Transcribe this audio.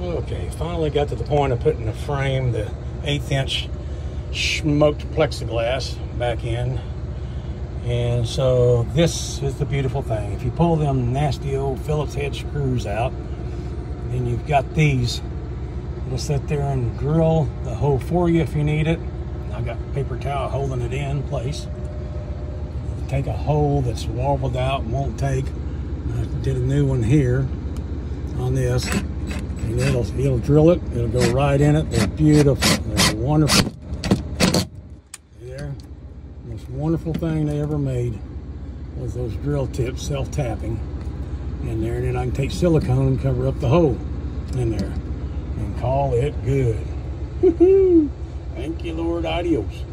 Okay, finally got to the point of putting the frame, the eighth inch smoked plexiglass back in. And so this is the beautiful thing. If you pull them nasty old Phillips head screws out, then you've got these. It'll sit there and drill the hole for you if you need it. I've got paper towel holding it in place. Take a hole that's wobbled out, and won't take. I did a new one here on this and it'll it'll drill it it'll go right in it. They're beautiful. They're wonderful. There. Most wonderful thing they ever made was those drill tips self-tapping. In there and then I can take silicone and cover up the hole in there and call it good. Thank you Lord. Adios